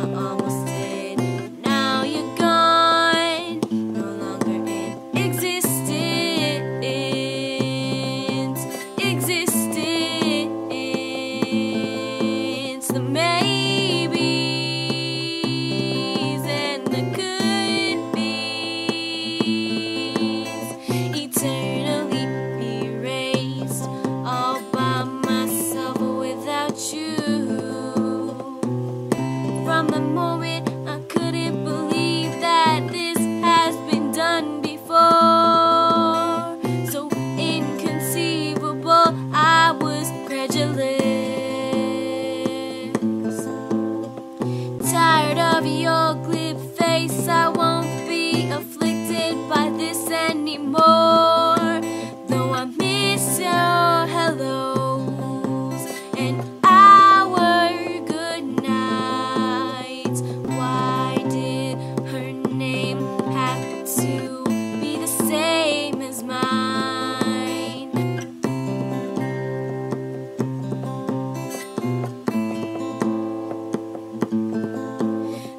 I'm. to be the same as mine.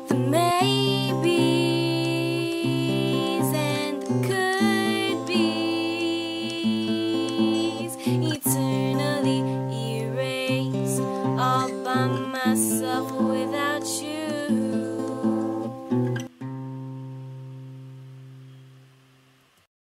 The maybes and the eternally erase all by myself.